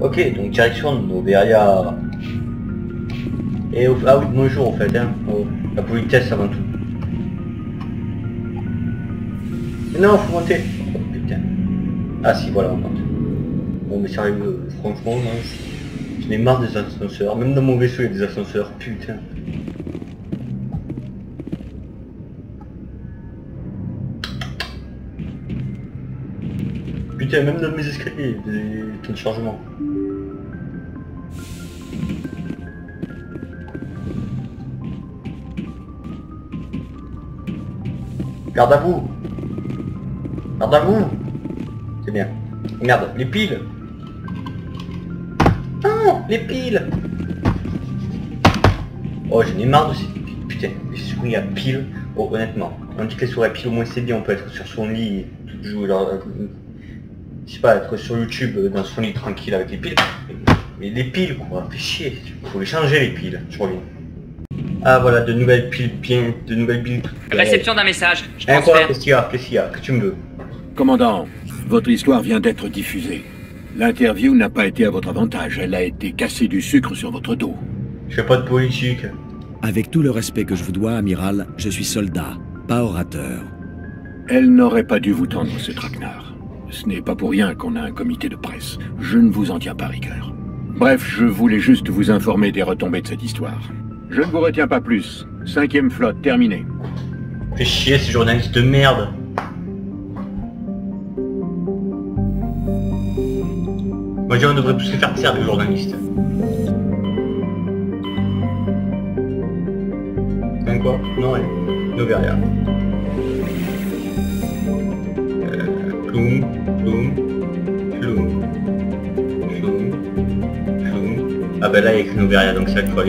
Ok, donc direction de Noveria. Et au... Ah oui, bonjour en fait, hein. Oh, la politesse avant tout. Non, faut monter. Oh. Ah si, voilà, on monte. Bon, mais sérieux, franchement, là, j'en ai marre des ascenseurs. Même dans mon vaisseau, il y a des ascenseurs, putain. Putain, même dans mes escaliers, il y a des temps de chargement. Garde à vous Garde à vous C'est bien. Merde, les piles Non Les piles Oh, j'en ai marre de ces... Putain, les souris à piles. Oh, honnêtement, on dit que les souris à au moins c'est bien, on peut être sur son lit tout jouer euh, Je sais pas, être sur YouTube euh, dans son lit tranquille avec les piles. Mais les piles, quoi, fait chier. Faut les changer les piles, je reviens. Ah voilà, de nouvelles piles bien, de nouvelles piles. Réception d'un message. Je transfère. Qu'est-ce qu'il y a Qu'est-ce qu'il y a Que tu me veux Commandant, votre histoire vient d'être diffusée. L'interview n'a pas été à votre avantage, elle a été cassée du sucre sur votre dos. Je fais pas de politique. Avec tout le respect que je vous dois, amiral, je suis soldat, pas orateur. Elle n'aurait pas dû vous tendre ce traquenard. Ce n'est pas pour rien qu'on a un comité de presse. Je ne vous en tiens pas rigueur. Bref, je voulais juste vous informer des retombées de cette histoire. Je ne vous retiens pas plus. Cinquième flotte, terminée. Fais chier ces journalistes de merde. Moi je dirais on devrait tous les faire taire les journalistes. Hein quoi? Non ouais. Noveria. Euh, ploum, ploum, ploum, ploum, ploum. Ah bah là il y a Noveria donc c'est là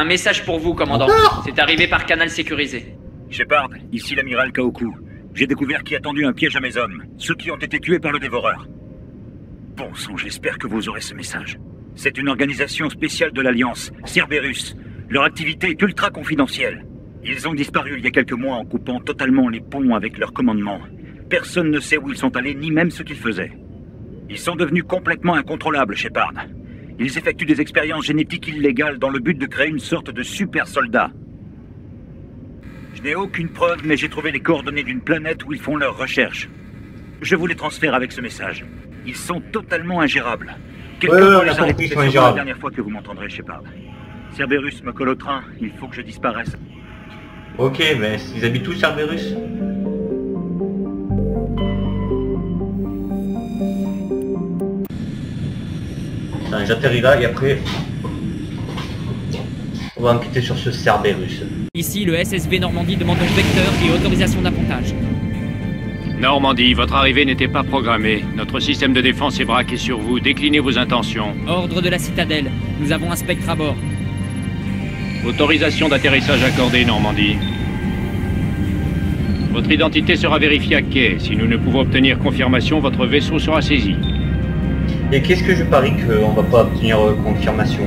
Un message pour vous, commandant. C'est arrivé par canal sécurisé. Shepard, ici l'amiral Kaoku. J'ai découvert qui a tendu un piège à mes hommes, ceux qui ont été tués par le dévoreur. Bon sang, j'espère que vous aurez ce message. C'est une organisation spéciale de l'Alliance, Cerberus. Leur activité est ultra confidentielle. Ils ont disparu il y a quelques mois en coupant totalement les ponts avec leur commandement. Personne ne sait où ils sont allés, ni même ce qu'ils faisaient. Ils sont devenus complètement incontrôlables, Shepard. Ils effectuent des expériences génétiques illégales dans le but de créer une sorte de super soldat. Je n'ai aucune preuve, mais j'ai trouvé les coordonnées d'une planète où ils font leurs recherches. Je vous les transfère avec ce message. Ils sont totalement ingérables. Quelqu'un Ouais, les arrêter, c'est la dernière fois que vous m'entendrez, Shepard. Cerberus me colle au train, il faut que je disparaisse. Ok, mais ils habitent tous Cerberus? J'atterris là et après... On va enquêter sur ce Cerberus. Ici, le SSV Normandie demande donc vecteur et autorisation d'appontage. Normandie, votre arrivée n'était pas programmée. Notre système de défense est braqué sur vous. Déclinez vos intentions. Ordre de la citadelle. Nous avons un spectre à bord. Autorisation d'atterrissage accordée, Normandie. Votre identité sera vérifiée à quai. Si nous ne pouvons obtenir confirmation, votre vaisseau sera saisi. Et qu'est-ce que je parie qu'on va pas obtenir euh, confirmation?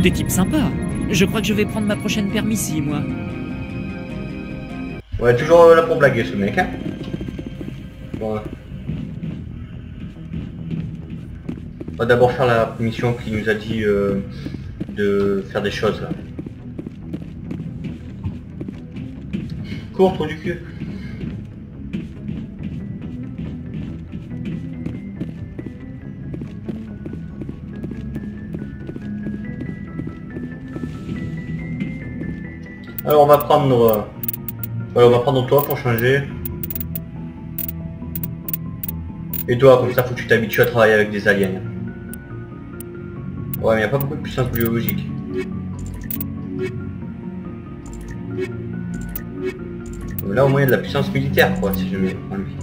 Des types sympas. Je crois que je vais prendre ma prochaine permis ici, moi. Ouais, toujours euh, là pour blaguer ce mec, hein Bon. On va d'abord faire la mission qui nous a dit euh, de faire des choses là. Cours, trou du cul. Alors on va prendre... euh, on va prendre toi pour changer. Et toi, comme ça, faut que tu t'habitues à travailler avec des aliens. Ouais, mais y a pas beaucoup de puissance biologique. Là, au moins, il y a de la puissance militaire, quoi, si je mets en lui.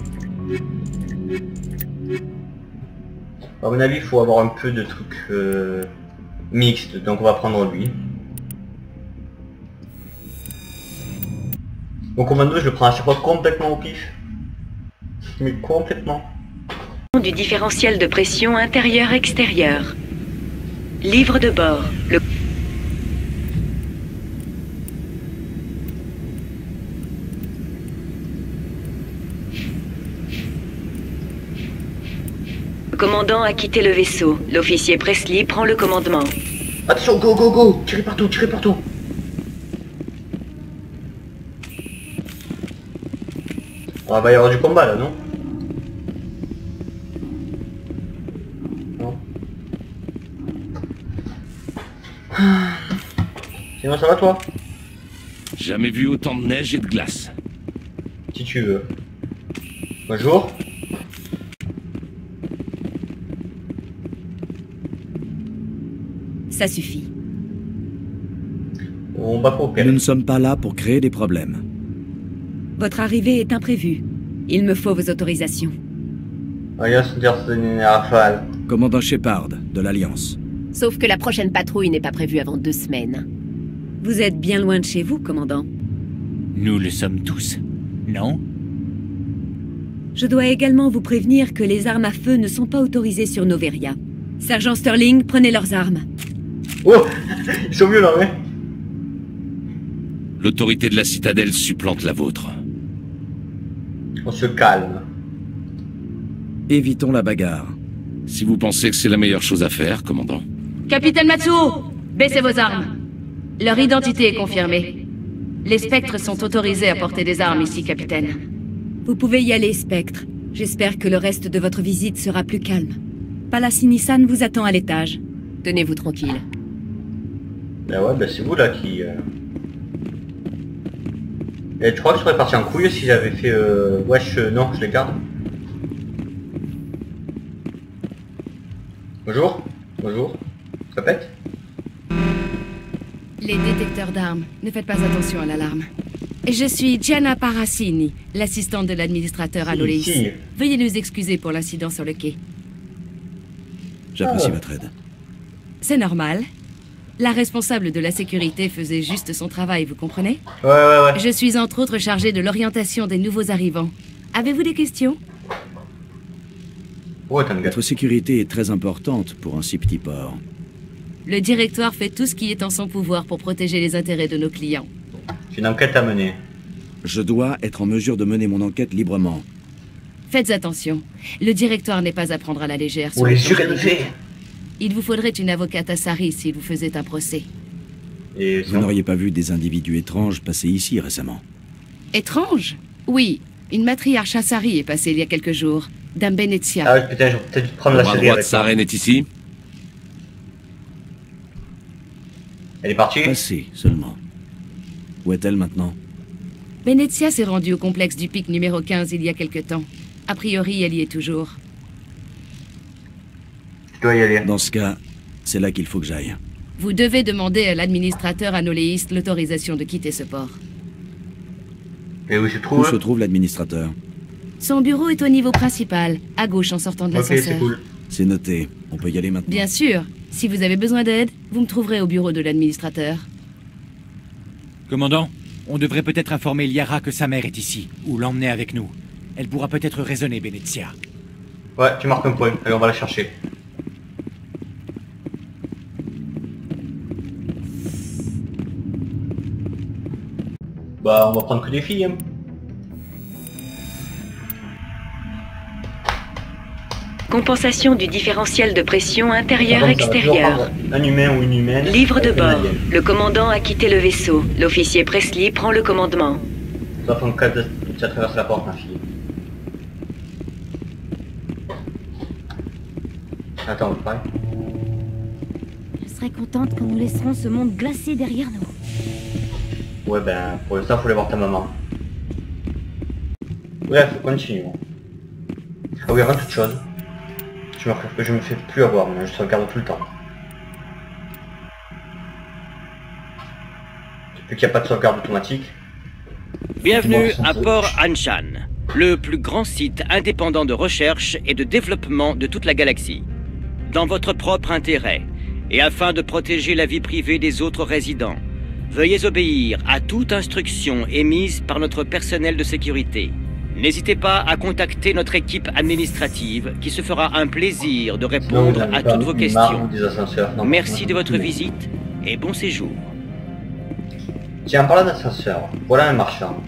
À mon avis, il faut avoir un peu de trucs euh, mixtes, donc on va prendre lui. Mon commando, je le prends à chaque fois complètement au pif. Mais complètement. du différentiel de pression intérieur-extérieur. Livre de bord. Le Le commandant a quitté le vaisseau. L'officier Presley prend le commandement. Attention, go, go, go Tirez partout, tirez partout Ah, va y avoir du combat là, non Non. Sinon, ça va toi Jamais vu autant de neige et de glace. Si tu veux. Bonjour Ça suffit. On va coopérer. Nous ne sommes pas là pour créer des problèmes. Votre arrivée est imprévue. Il me faut vos autorisations. Commandant Shepard, de l'Alliance. Sauf que la prochaine patrouille n'est pas prévue avant deux semaines. Vous êtes bien loin de chez vous, commandant. Nous le sommes tous. Non? Je dois également vous prévenir que les armes à feu ne sont pas autorisées sur Noveria. Sergent Sterling, prenez leurs armes. Oh Ils sont mieux là, ouais L'autorité de la citadelle supplante la vôtre. On se calme. Évitons la bagarre. Si vous pensez que c'est la meilleure chose à faire, commandant. Capitaine Matsuo, baissez vos armes. Leur identité est confirmée. Les spectres sont autorisés à porter des armes ici, capitaine. Vous pouvez y aller, Spectre. J'espère que le reste de votre visite sera plus calme. Palassini-san vous attend à l'étage. Tenez-vous tranquille. Bah ouais, bah c'est vous là qui... euh. Et tu crois que je serais parti en couille si j'avais fait... Euh... Wesh, euh, non, je les garde. Bonjour Bonjour Ça pète? Les détecteurs d'armes, ne faites pas attention à l'alarme. Je suis Gianna Parassini, l'assistante de l'administrateur à Loleis. Veuillez nous excuser pour l'incident sur le quai. J'apprécie Oh. votre aide. C'est normal. La responsable de la sécurité faisait juste son travail, vous comprenez Ouais, ouais, ouais. Je suis entre autres chargée de l'orientation des nouveaux arrivants. Avez-vous des questions. Votre sécurité est très importante pour un si petit port. Le directoire fait tout ce qui est en son pouvoir pour protéger les intérêts de nos clients. J'ai une enquête à mener. Je dois être en mesure de mener mon enquête librement. Faites attention. Le directoire n'est pas à prendre à la légère. sur Oh, Il vous faudrait une avocate à Sari s'il vous faisait un procès. Et Vous n'auriez pas vu des individus étranges passer ici récemment Étrange Oui, une matriarche à Sari est passée il y a quelques jours. Dame Benezia. Ah ouais, putain, j'aurais peut-être dû prendre la série avec toi. Saren est ici Elle est partie? Passé seulement. Où est-elle maintenant? Benezia s'est rendue au complexe du pic numéro 15 il y a quelque temps. A priori, elle y est toujours. Je dois y aller. Dans ce cas, c'est là qu'il faut que j'aille. Vous devez demander à l'administrateur anoléiste l'autorisation de quitter ce port. Et où se Où trouve se trouve l'administrateur Son bureau est au niveau principal, à gauche en sortant de c'est l'ascenseur. cool. C'est noté. On peut y aller maintenant. Bien sûr, si vous avez besoin d'aide, vous me trouverez au bureau de l'administrateur. Commandant, on devrait peut-être informer Liara que sa mère est ici, ou l'emmener avec nous. Elle pourra peut-être raisonner Benezia. Ouais, tu marques un point. Allez, on va la chercher. Bah, on va prendre que des filles, hein. Compensation du différentiel de pression va intérieur-extérieur. prendre Un humain ou une humaine. Livre de bord. Le commandant a quitté le vaisseau. L'officier Presley prend le commandement. Sauf en cas de... Ça traverse la porte, ma fille. Attends, pareil. Je serais contente quand nous laisserons ce monde glacé derrière nous. Ouais, ben, pour ça, faut aller voir ta maman. Bref, continuons. Ah oui, avant toute chose, je me, je me fais plus avoir, mais je sauvegarde tout le temps. Depuis qu'il n'y a pas de sauvegarde automatique. Bienvenue à Port Anshan, le plus grand site indépendant de recherche et de développement de toute la galaxie. Dans votre propre intérêt, et afin de protéger la vie privée des autres résidents, Veuillez obéir à toute instruction émise par notre personnel de sécurité. N'hésitez pas à contacter notre équipe administrative qui se fera un plaisir de répondre à toutes vos questions. Merci de votre non. visite et bon séjour. Tiens, en parlant d'ascenseur, voilà un marchand.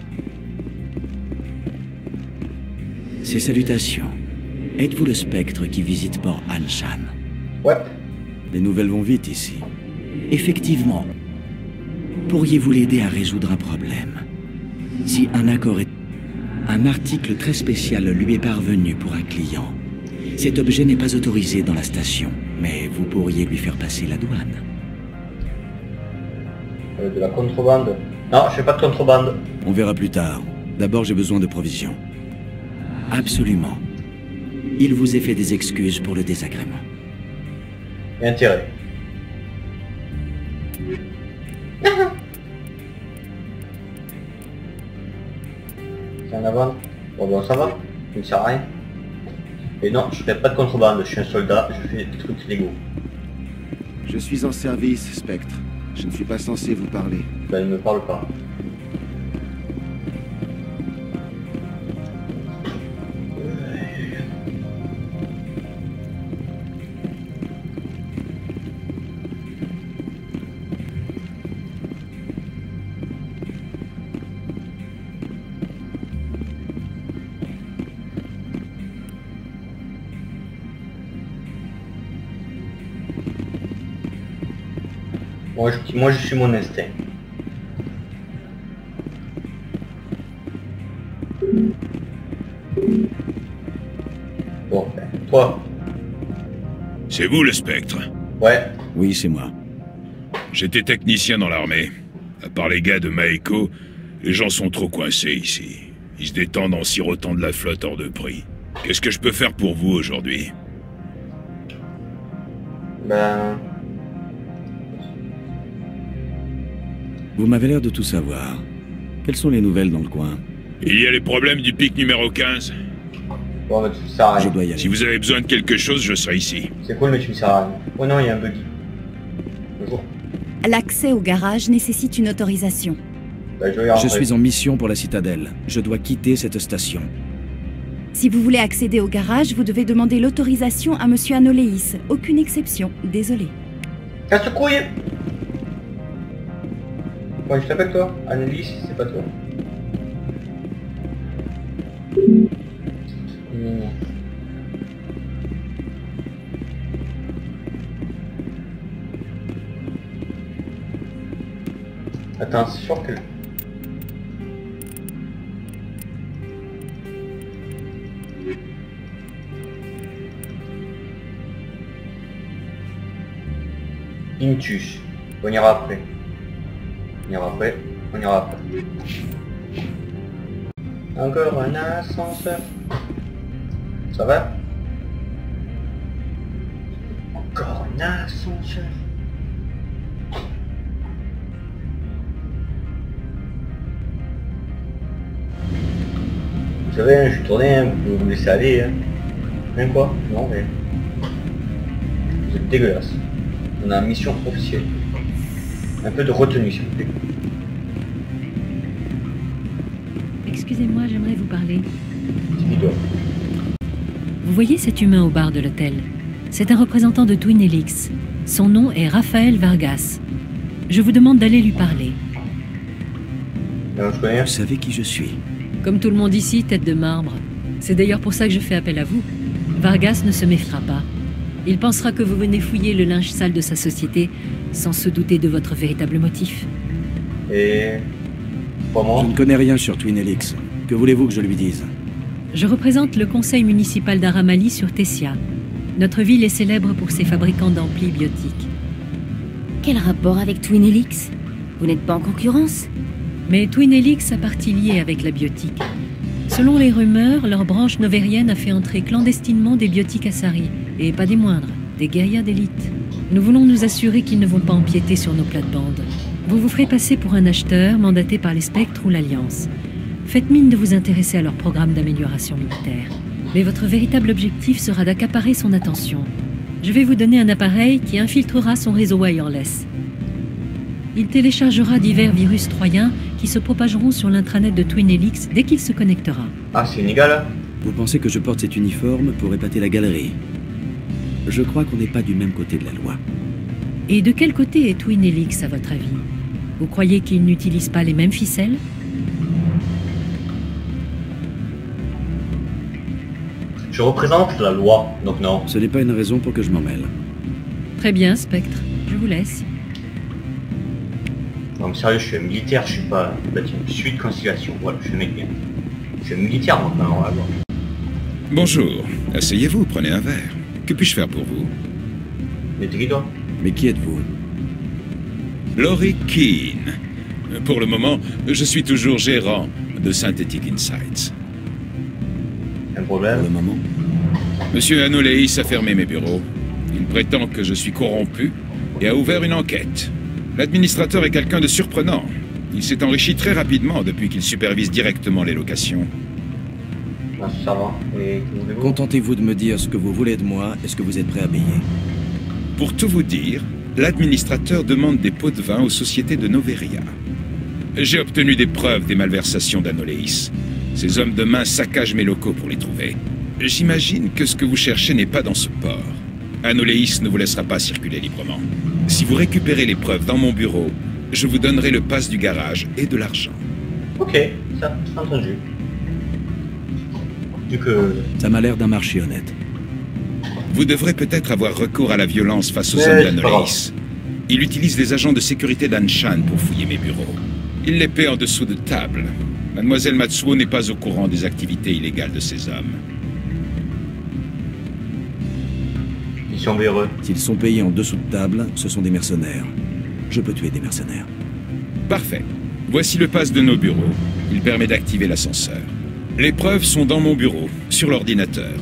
Ces salutations. Êtes-vous le spectre qui visite Port Anshan? Ouais. Les nouvelles vont vite ici. Effectivement. Pourriez-vous l'aider à résoudre un problème Si un accord est... Un article très spécial lui est parvenu pour un client. Cet objet n'est pas autorisé dans la station, mais vous pourriez lui faire passer la douane. Euh, de la contrebande. Non, je fais pas de contrebande. On verra plus tard. D'abord, j'ai besoin de provisions. Absolument. Il vous est fait des excuses pour le désagrément. Intérêt. C'est en avant Bon ça va, ça ne sert à rien. Et non, je fais pas de contrebande, je suis un soldat, je fais des trucs légaux. Je suis en service, Spectre. Je ne suis pas censé vous parler. Ben ne me parle pas. Moi je, moi, je suis mon instinct. Bon, ben, toi, C'est vous le spectre ouais, Oui, c'est moi. J'étais technicien dans l'armée. À part les gars de Maeko, les gens sont trop coincés ici. Ils se détendent en sirotant de la flotte hors de prix. Qu'est-ce que je peux faire pour vous aujourd'hui? Ben, Vous m'avez l'air de tout savoir. Quelles sont les nouvelles dans le coin? Il y a les problèmes du pic numéro 15. bon, mais tu me sers à Je rien. dois y aller. Si vous avez besoin de quelque chose, je serai ici. C'est cool, mais tu me sers à rien. Oh non, il y a un buggy. Bonjour. L'accès au garage nécessite une autorisation. Ben, je suis en mission pour la citadelle. Je dois quitter cette station. Si vous voulez accéder au garage, vous devez demander l'autorisation à Monsieur Anoléis. Aucune exception. Désolé. Casse Ouais, je t'appelle toi. Annelise, c'est pas toi. Hmm. Attends, c'est sûr que... Intus. On ira après. On ira après. On ira après. Encore un ascenseur. Ça va? Encore un ascenseur. Vous savez, hein, je suis tourné, hein, vous laisser aller. Hein. Hein quoi Non mais... Vous êtes dégueulasse. On a une mission officielle. Un peu de retenue s'il vous plaît. Excusez-moi, j'aimerais vous parler. Vous voyez cet humain au bar de l'hôtel? C'est un représentant de Twin Helix. Son nom est Raphaël Vargas. Je vous demande d'aller lui parler. Vous savez qui je suis Comme tout le monde ici, tête de marbre. C'est d'ailleurs pour ça que je fais appel à vous. Vargas ne se méfiera pas. Il pensera que vous venez fouiller le linge sale de sa société sans se douter de votre véritable motif. Et... Je ne connais rien sur Twin Helix. Que voulez-vous que je lui dise? Je représente le conseil municipal d'Aramali sur Tessia. Notre ville est célèbre pour ses fabricants d'amplis biotiques. Quel rapport avec Twin Helix? Vous n'êtes pas en concurrence? Mais Twin Helix a partie liée avec la biotique. Selon les rumeurs, leur branche novérienne a fait entrer clandestinement des biotiques à Sari, et pas des moindres, des guerriers d'élite. Nous voulons nous assurer qu'ils ne vont pas empiéter sur nos plates-bandes. Vous vous ferez passer pour un acheteur mandaté par les Spectres ou l'Alliance. Faites mine de vous intéresser à leur programme d'amélioration militaire. Mais votre véritable objectif sera d'accaparer son attention. Je vais vous donner un appareil qui infiltrera son réseau wireless. il téléchargera divers virus troyens qui se propageront sur l'intranet de Twin Helix dès qu'il se connectera. Ah, c'est inégal Vous pensez que je porte cet uniforme pour épater la galerie? Je crois qu'on n'est pas du même côté de la loi. Et de quel côté est Twin Helix, à votre avis? Vous croyez qu'ils n'utilisent pas les mêmes ficelles Je représente la loi, donc non. Ce n'est pas une raison pour que je m'en mêle. Très bien, Spectre. Je vous laisse. Non, mais sérieux, je suis un militaire, je suis pas bâtiment. Je suis de conciliation, voilà, je suis un mec bien. Je suis un militaire, voir. Bonjour, asseyez-vous, prenez un verre. Que puis-je faire pour vous? Mais t'es qui, toi Mais qui êtes-vous? Laurie Keane. Pour le moment, je suis toujours gérant de Synthetic Insights. Un problème? Pour le moment Monsieur Anoleis a fermé mes bureaux. Il prétend que je suis corrompu et a ouvert une enquête. L'administrateur est quelqu'un de surprenant. Il s'est enrichi très rapidement depuis qu'il supervise directement les locations. Contentez-vous de me dire ce que vous voulez de moi et ce que vous êtes prêt à payer. Pour tout vous dire, l'administrateur demande des pots de vin aux sociétés de Noveria. J'ai obtenu des preuves des malversations d'Anoleis. Ces hommes de main saccagent mes locaux pour les trouver. J'imagine que ce que vous cherchez n'est pas dans ce port. Anoleis ne vous laissera pas circuler librement. Si vous récupérez les preuves dans mon bureau, je vous donnerai le pass du garage et de l'argent. Ok, ça, c'est entendu. Du que... Ça m'a l'air d'un marché honnête. Vous devrez peut-être avoir recours à la violence face aux Ouais, hommes d'Anoleis. Il utilise les agents de sécurité d'Anshan pour fouiller mes bureaux. Il les paie en dessous de table. Mademoiselle Matsuo n'est pas au courant des activités illégales de ces hommes. Ils sont véreux. S'ils sont payés en dessous de table, ce sont des mercenaires. Je peux tuer des mercenaires. Parfait. Voici le pass de nos bureaux. Il permet d'activer l'ascenseur. Les preuves sont dans mon bureau, sur l'ordinateur.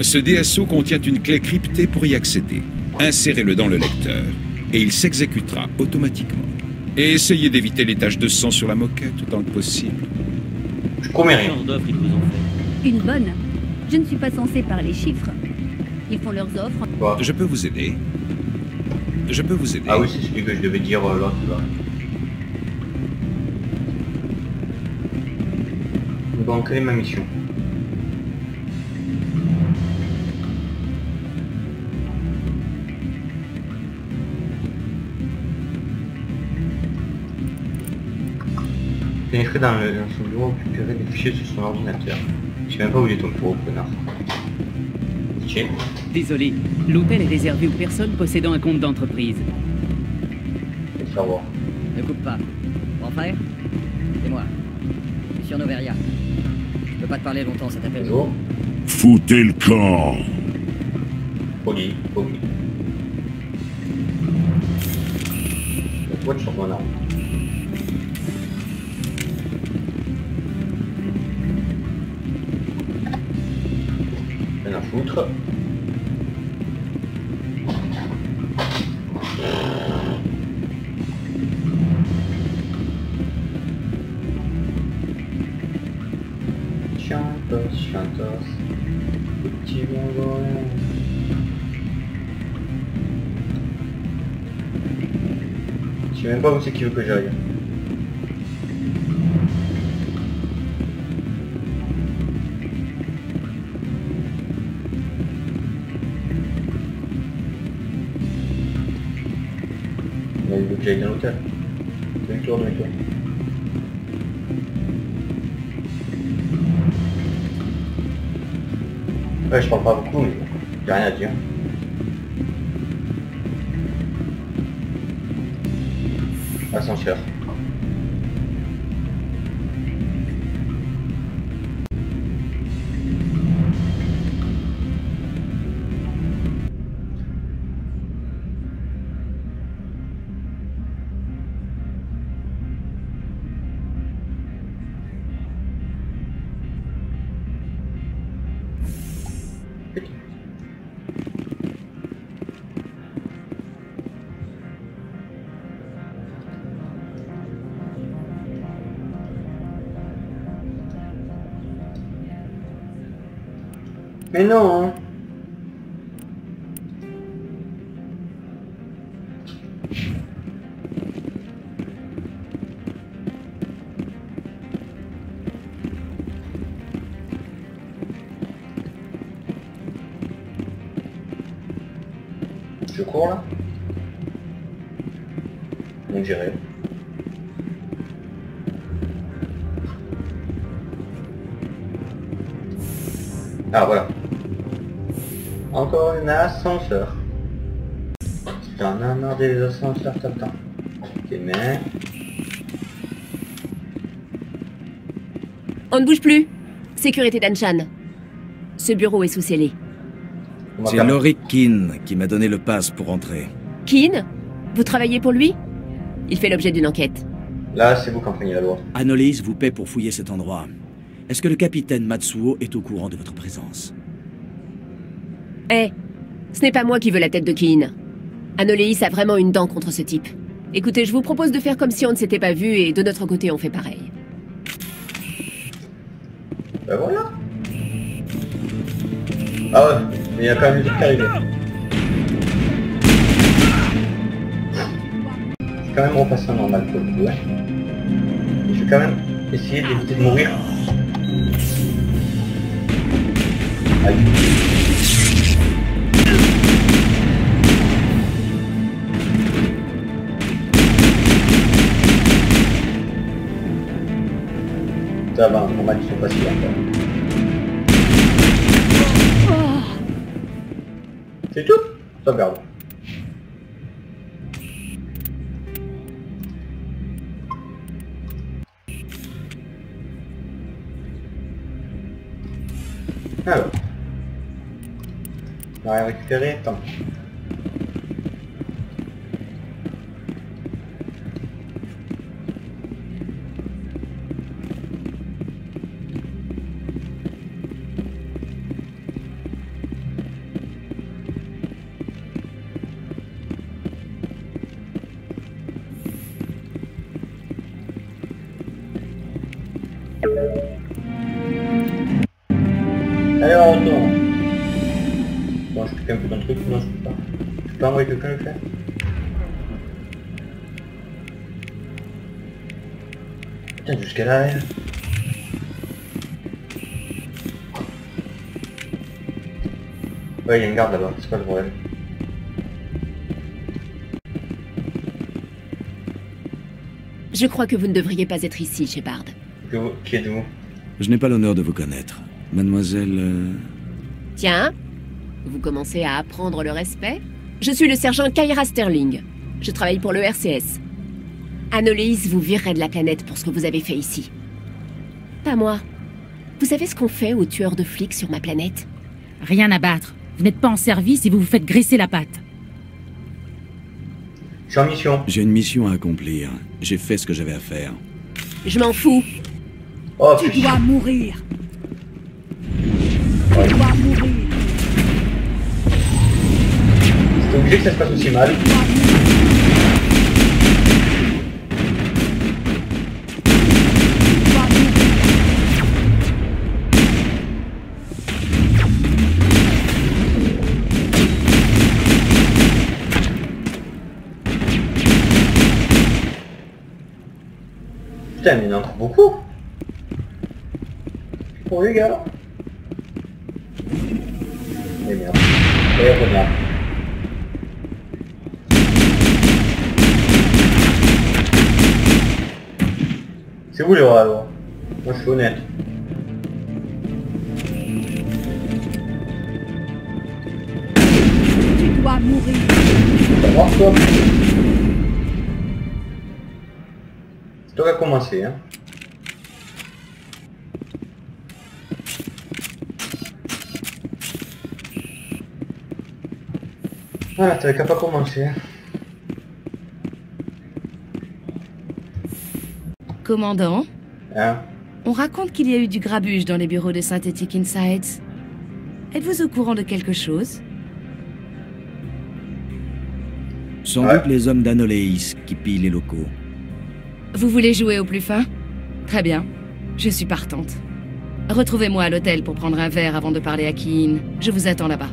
Ce DSO contient une clé cryptée pour y accéder. Insérez-le dans le lecteur, et il s'exécutera automatiquement. Et essayez d'éviter les taches de sang sur la moquette autant que possible. Je promets rien. Une bonne. Je ne suis pas censé parler chiffres. Ils font leurs offres. Quoi? Je peux vous aider Je peux vous aider Ah oui, c'est celui que je devais dire euh, l'autre, là. Bon, quelle est ma mission? Pénétrer dans, le- dans son bureau, récupérer des fichiers sur son ordinateur. Je sais même pas où il est ton bureau, connard. Tiens. Désolé, l'hôtel est réservé aux personnes possédant un compte d'entreprise. Faut savoir. Ne coupe pas. Grand frère C'est moi. Je suis sur Noveria. Je peux pas te parler longtemps, cet appel. Bonjour. Foutez le camp Poli, poli. Watch sur mon arme. Foutre. Chantos, chantos. Petit bonbon. Je sais même pas où c'est qu'il veut que j'aille. Là, il veut que j'aille dans l'hôtel. Demi-tour, demi-tour. Ouais, je parle Je cours là Donc j'irai. Ah voilà. Encore un ascenseur. T'en as marre des ascenseurs, t'attends. Ok, mais... On ne bouge plus. Sécurité d'Anshan. Ce bureau est sous scellé. C'est Lorik Keane qui m'a donné le pass pour entrer. Keen Vous travaillez pour lui? Il fait l'objet d'une enquête. Là, c'est vous qui enfreignez la loi. Anolis vous paie pour fouiller cet endroit. Est-ce que le capitaine Matsuo est au courant de votre présence? Eh, ce n'est pas moi qui veux la tête de Keen. Anoléis a vraiment une dent contre ce type. Écoutez, je vous propose de faire comme si on ne s'était pas vu et de notre côté on fait pareil. Ben voilà. Ah ouais, mais il y a quand même une. Je vais quand même repasser en normal pour le coup, ouais. Je vais quand même essayer d'éviter de mourir. Aïe. Ça va, normal, ils sont pas si. C'est tout? Sauvegarde. Alors. On va récupérer, tant jusqu'à là, elle. Ouais, il y a une garde là-bas, c'est pas le problème. Je crois que vous ne devriez pas être ici, Shepard. Que vous- Qui êtes-vous? Je n'ai pas l'honneur de vous connaître. Mademoiselle... euh, Tiens, vous commencez à apprendre le respect Je suis le sergent Kyra Sterling. Je travaille pour le RCS. Anoléis vous virerait de la planète pour ce que vous avez fait ici. Pas moi. Vous savez ce qu'on fait aux tueurs de flics sur ma planète? Rien à battre. Vous n'êtes pas en service et vous vous faites graisser la patte. Je suis en mission. J'ai une mission à accomplir. J'ai fait ce que j'avais à faire. Je m'en fous. Oh, tu dois mourir. Ouais. Tu dois mourir. C'est obligé que ça se passe aussi mal. Putain, mais il y en a encore beaucoup. Pour les gars. Mais merde. Et regarde. C'est vous les alors? Moi je suis honnête. Tu dois mourir. Toi qui as commencé hein. T'avais qu'à pas commencer. hein. Commandant, Hein on raconte qu'il y a eu du grabuge dans les bureaux de Synthetic Insights. Êtes-vous au courant de quelque chose? Sans doute les hommes d'Anoléis qui pillent les locaux. Vous voulez jouer au plus fin? Très bien. Je suis partante. Retrouvez-moi à l'hôtel pour prendre un verre avant de parler à Keen. Je vous attends là-bas.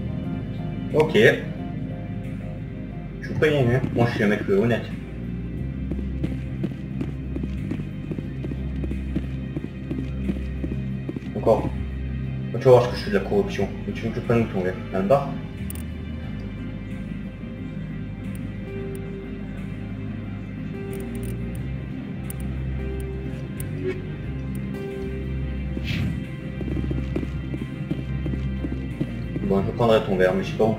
Ok. Je vous préviens, hein. Moi je suis un mec honnête. Encore. Tu vas voir ce que je fais de la corruption. Mais tu veux que je prenne ton verre Dans le bar? Verre, mais je sais pas où.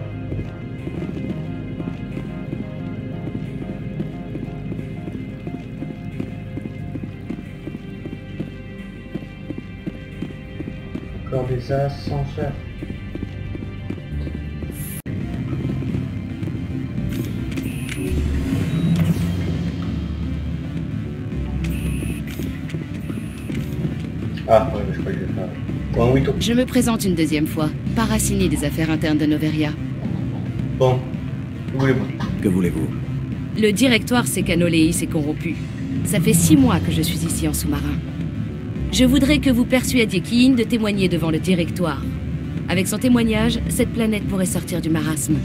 Encore des ascenseurs. Ah, ouais, je crois que je vais faire. Bon, oui, toi. Je me présente une deuxième fois, Paracini des affaires internes de Noveria. Bon, que voulez-vous? Que voulez-vous? Le directoire Sekanoleis est corrompu. Ça fait six mois que je suis ici en sous-marin. Je voudrais que vous persuadiez Kiin de témoigner devant le directoire. Avec son témoignage, cette planète pourrait sortir du marasme.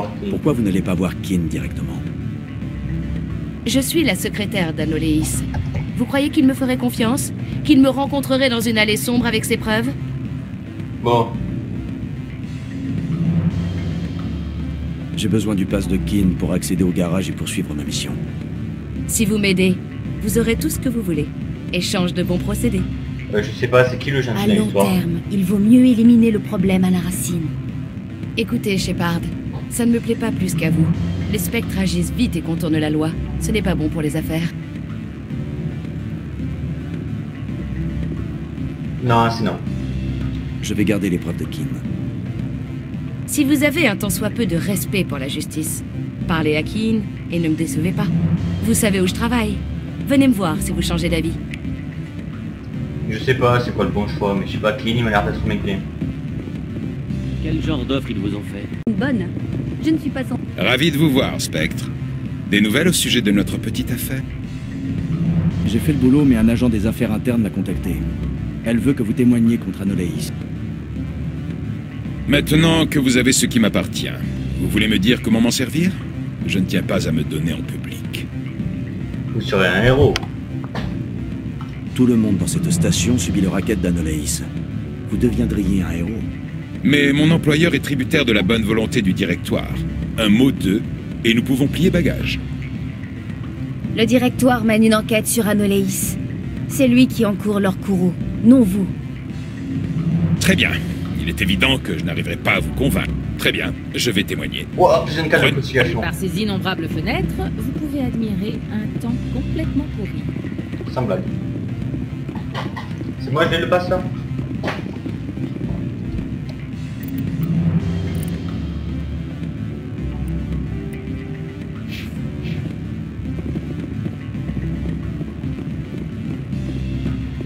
Voir Pourquoi vous n'allez pas voir Kin directement Je suis la secrétaire d'Anoléis. Vous croyez qu'il me ferait confiance? Qu'il me rencontrerait dans une allée sombre avec ses preuves? Bon, J'ai besoin du pass de Kin pour accéder au garage et poursuivre ma mission. Si vous m'aidez, vous aurez tout ce que vous voulez. Échange de bons procédés. euh, je sais pas, c'est qui le gentil À long terme, il vaut mieux éliminer le problème à la racine. Écoutez, Shepard, ça ne me plaît pas plus qu'à vous. Les spectres agissent vite et contournent la loi. Ce n'est pas bon pour les affaires. Non, c'est non. Je vais garder les preuves de Kin. Si vous avez un tant soit peu de respect pour la justice, parlez à Keane et ne me décevez pas. Vous savez où je travaille. Venez me voir si vous changez d'avis. Je sais pas c'est quoi le bon choix, mais je sais pas, Clean il m'a l'air d'être mec bien. Quel genre d'offre ils vous ont fait? Bonne. Je ne suis pas sans... Ravi de vous voir, Spectre. Des nouvelles au sujet de notre petite affaire? J'ai fait le boulot, mais un agent des affaires internes m'a contacté. Elle veut que vous témoigniez contre Anoleis. Maintenant que vous avez ce qui m'appartient, vous voulez me dire comment m'en servir? Je ne tiens pas à me donner en public. Vous serez un héros. Tout le monde dans cette station subit le racket d'Anoleis. Vous deviendriez un héros. Mais mon employeur est tributaire de la bonne volonté du directoire. Un mot d'eux, et nous pouvons plier bagage. Le directoire mène une enquête sur Anoleis. C'est lui qui encourt leur courroux, non vous. Très bien. Il est évident que je n'arriverai pas à vous convaincre. Très bien, je vais témoigner. Oh, une. Par ces innombrables fenêtres, vous pouvez admirer un temps complètement pourri. Sans blague. C'est moi qui ai le passe là?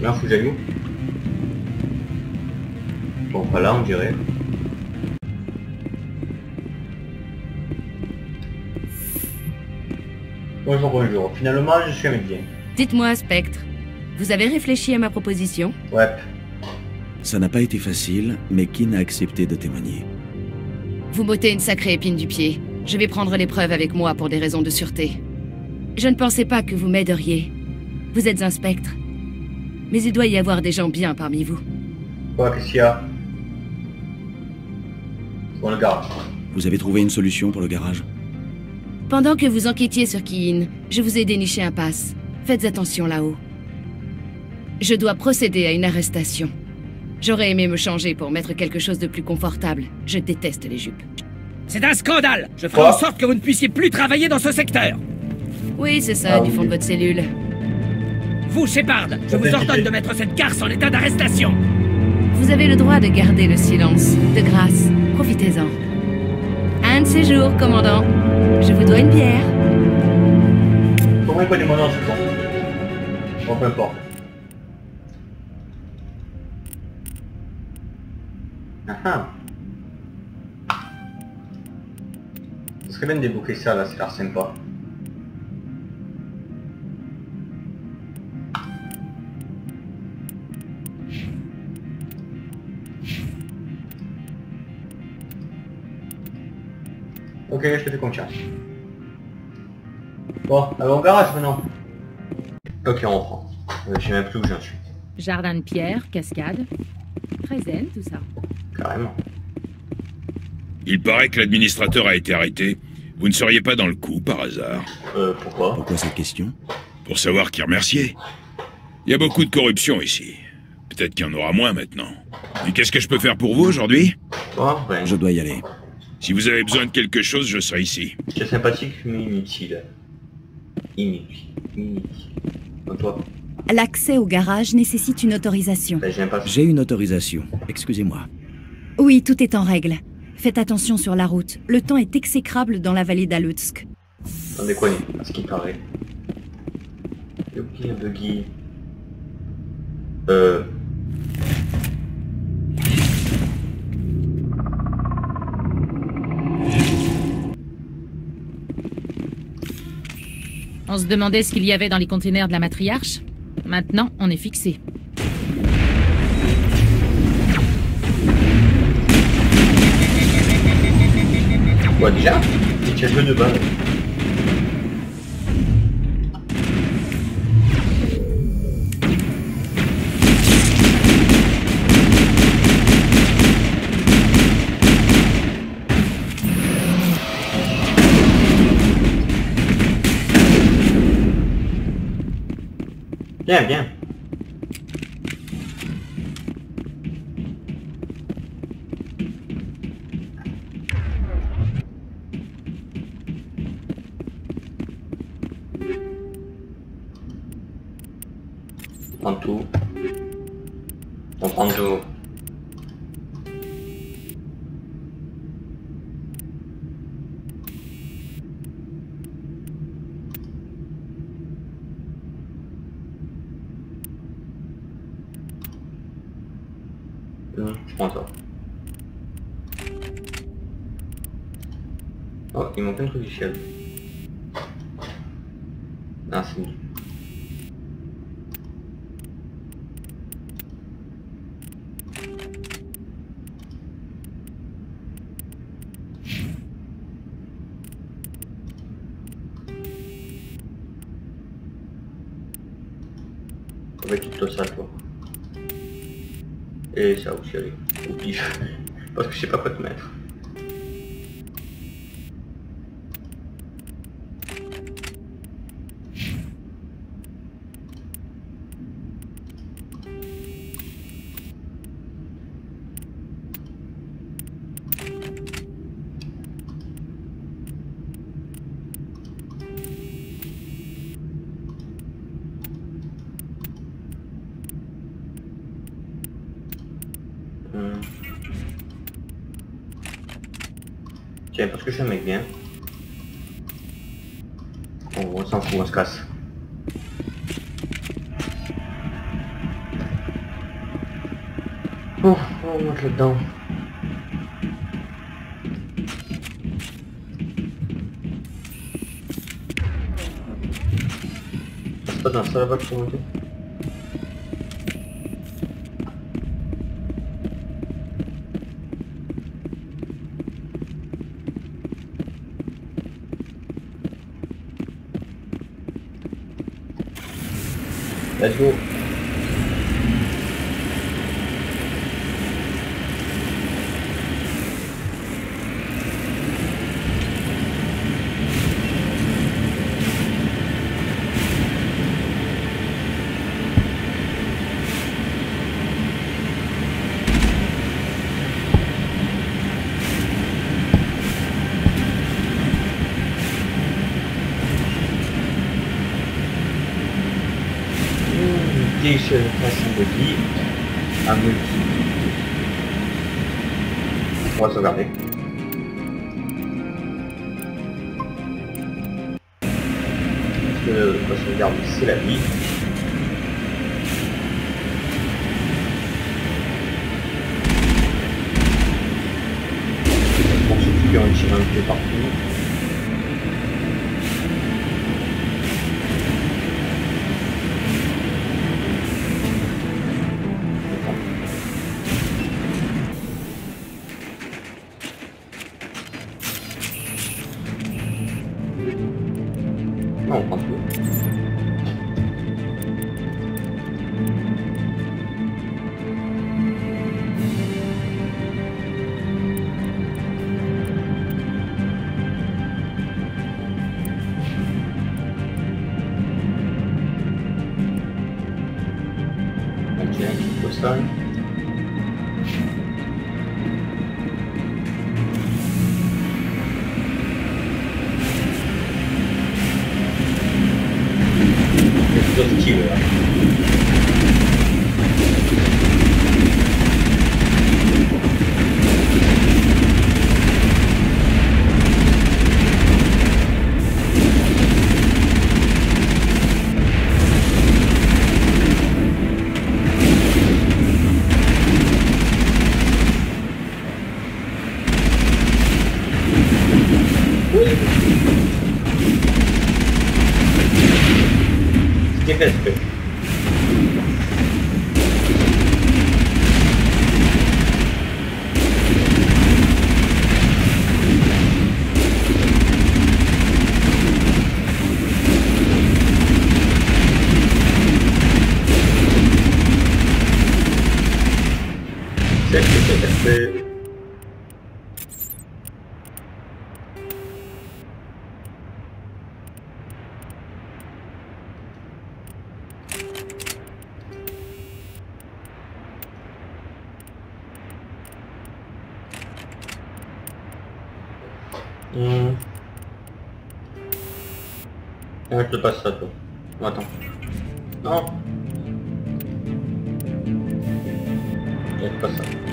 Là, faut que j'aille où Bon, pas là, on dirait. Bonjour, bonjour. Finalement, je suis un médecin. Dites-moi, Spectre, vous avez réfléchi à ma proposition? Ouais. Ça n'a pas été facile, mais Kin a accepté de témoigner? Vous m'ôtez une sacrée épine du pied. Je vais prendre les preuves avec moi pour des raisons de sûreté. Je ne pensais pas que vous m'aideriez. Vous êtes un spectre. Mais il doit y avoir des gens bien parmi vous. Quoi, qu'est-ce qu'il y a Bon, le garage. Vous avez trouvé une solution pour le garage? Pendant que vous enquêtiez sur Kiin, je vous ai déniché un passe. Faites attention là-haut. Je dois procéder à une arrestation. J'aurais aimé me changer pour mettre quelque chose de plus confortable. Je déteste les jupes. C'est un scandale Je ferai Quoi? en sorte que vous ne puissiez plus travailler dans ce secteur Oui, c'est ça, du fond de votre cellule. Vous, Shepard, je vous ordonne de mettre cette garce en état d'arrestation Vous avez le droit de garder le silence. De grâce, profitez-en. Un de ces jours, commandant. Je vous dois une bière. Connaît mon nom, ce con? Bon, peu importe. Ah ah. Ce serait bien de débloquer ça là, ça a l'air sympa. Ok, je te fais confiance. Bon, allons au garage maintenant. Ok, on reprend. Euh, je sais même plus où j'en suis. Jardin de pierre, cascade. Très zen, tout ça. Carrément. Il paraît que l'administrateur a été arrêté. Vous ne seriez pas dans le coup, par hasard Euh, pourquoi? Pourquoi cette question? Pour savoir qui remercier. Il y a beaucoup de corruption ici. Peut-être qu'il y en aura moins maintenant. Et qu'est-ce que je peux faire pour vous aujourd'hui? Je dois y aller. Si vous avez besoin de quelque chose, je serai ici. C'est sympathique, mais inutile. Inutile. Inutile. Comme toi L'accès au garage nécessite une autorisation. J'ai une autorisation. Excusez-moi. Oui, tout est en règle. Faites attention sur la route. Le temps est exécrable dans la vallée d'Alutsk. Sans déconner, à ce qui paraît. J'ai oublié un buggy. Euh... On se demandait ce qu'il y avait dans les containers de la matriarche. Maintenant, on est fixé. Quoi déjà? Tient que de balles. Bien, bien. Je prends ça. Oh, il manque un truc du ciel. Ah, c'est bon. Allez. Oublie. Parce que je sais pas quoi te mettre. Hum. Tiens, parce que je suis un mec bien. On, on s'en fout, on se casse. Bon, on va monte là-dedans. C'est pas dans ça là-bas pour monter Let's go. Sauvegarde c'est la vie. Pour Hum. Ouais, je te passe ça, toi. Non, attends. Non je te passe ça.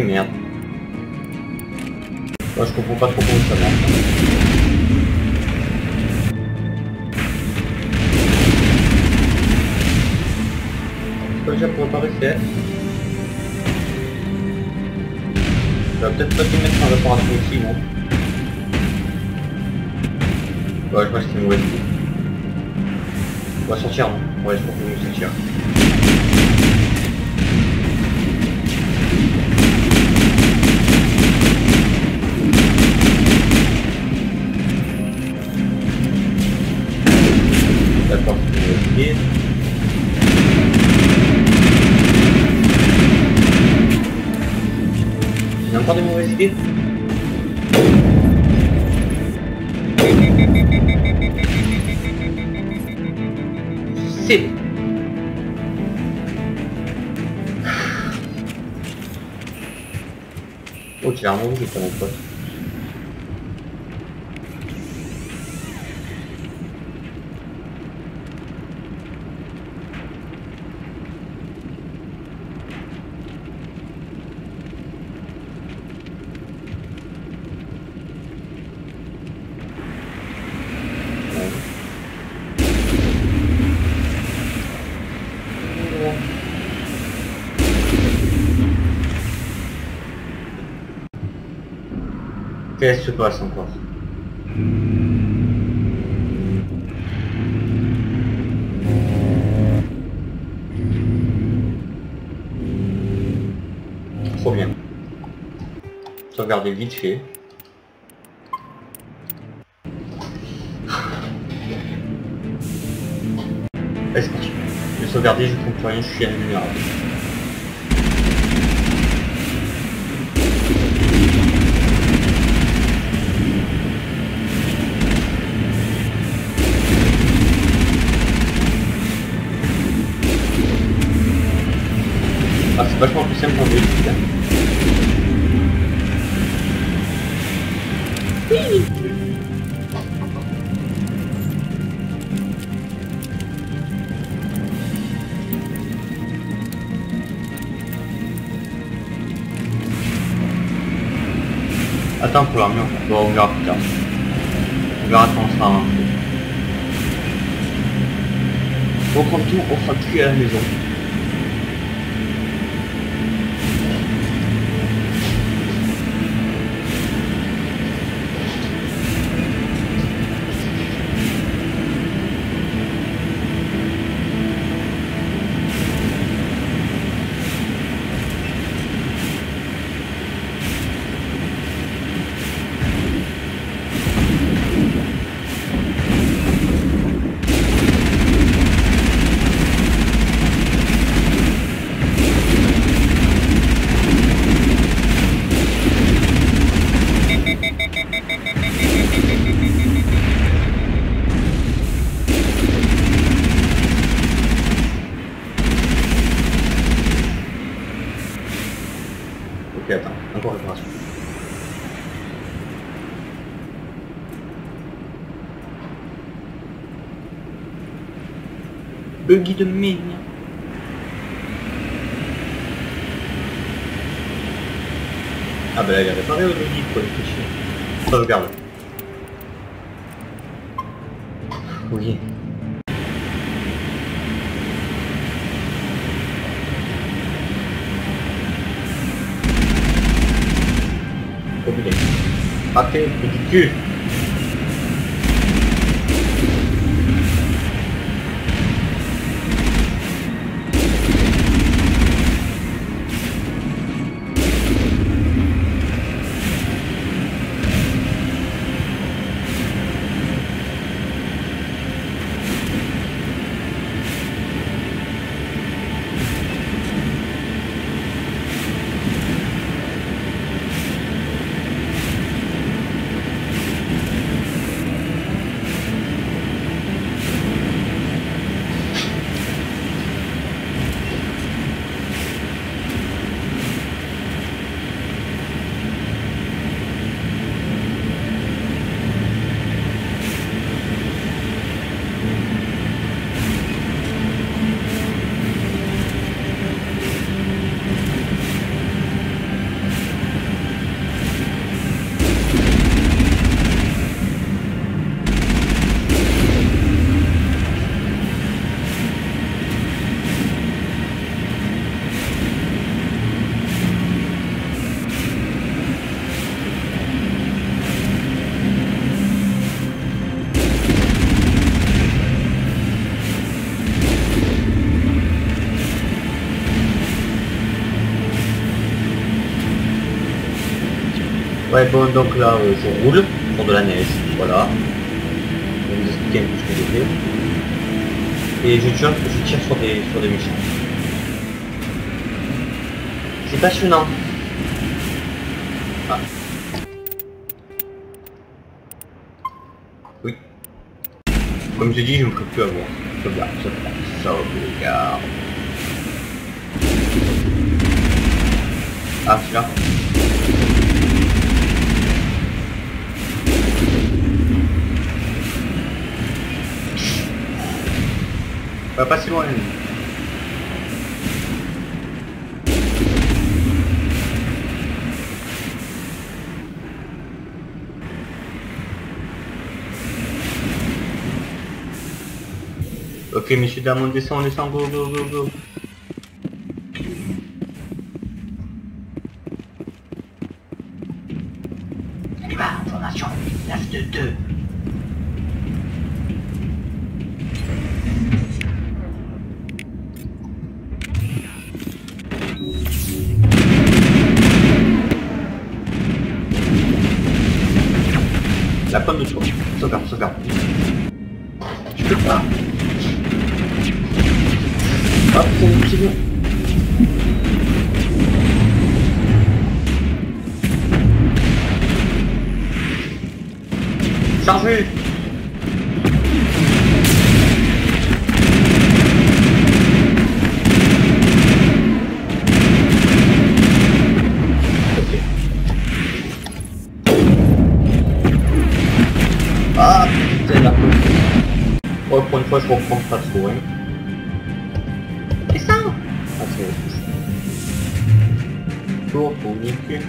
Eh merde. Moi je comprends pas trop comment ça marche. C'est déjà pour réparer CS Je vais peut-être pas te mettre en réparation ici, non Ouais, je crois que c'était une mauvaise idée. On va sortir, non Ouais, je crois qu'on va sortir. A encore des mauvaises idées C'est... Oh, qui se passe encore? Trop bien. Sauvegarder vite fait. C'est parti. Je vais sauvegarder, je compte plus rien, je suis invulnérable. Pour l'armure, Bon, on verra plus tard. On quand on sera plus à la maison. Buggy de mine. Ah bah là il est réparé au buggy quoi, il fait chier. Sauvegarde. Oui. Raté, petit cul. Ouais, bon, donc là, euh, je roule pour de la neige. Voilà. Je vais vous expliquer un peu ce que j'ai fait. Et je tire, je tire sur des, sur des méchants. C'est passionnant. Ah. Oui. Comme je dis, je me ferai plus avoir. Sauvegarde, sauvegarde, sauvegarde. Ah, celui-là. Va pas si loin. lui. Ok, messieurs, dames, on descend, descend, go, go, go, go. Chargé Ah putain la Ouais pour une fois je reprends pas trop hein. Ça Ah c'est Tour pour niquer.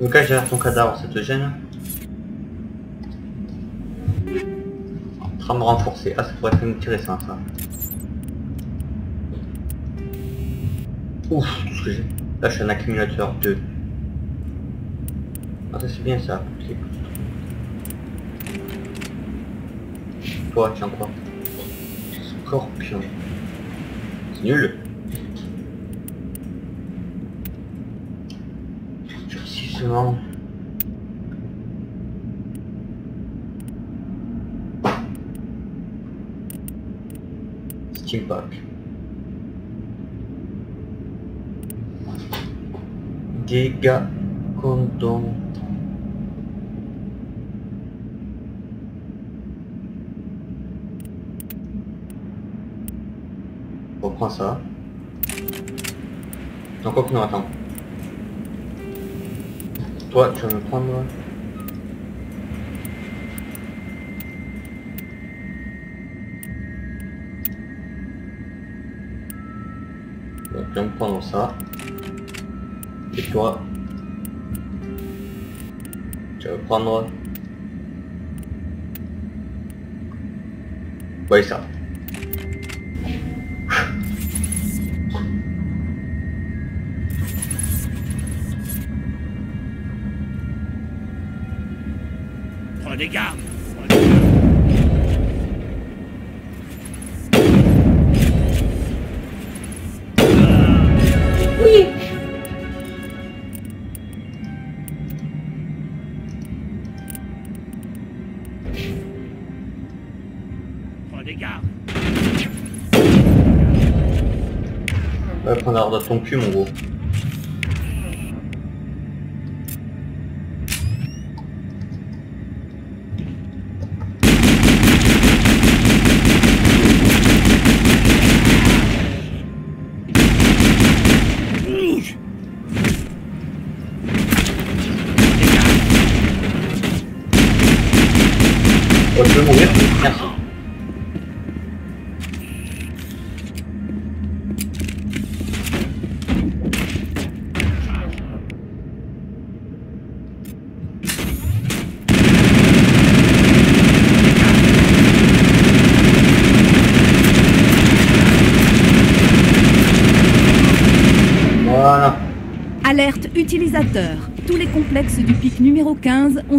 Le cas derrière ton cadavre, ça te gêne Trame renforcée. Ah, ça pourrait être intéressant ça. Ouf, tout ce que j'ai. Là, je suis un accumulateur 2. Ah, ça c'est bien ça. Toi, tiens quoi? Scorpion. C'est nul. Durcissement. Steelback. Dégâts condom. On ça. Non, attends. Toi, tu vas me prendre... Donc, tu vas me prendre ça. Et toi... Tu vas prendre... Ouais, ça. Prenez garde Oui. Prenez garde Va prendre l'ordre de ton cul, mon gros.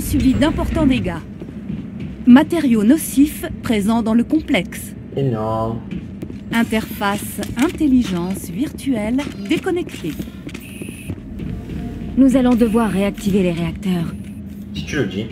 Subi d'importants dégâts. Matériaux nocifs présents dans le complexe. Énorme. Interface intelligence virtuelle déconnectée. Nous allons devoir réactiver les réacteurs. Si tu le dis.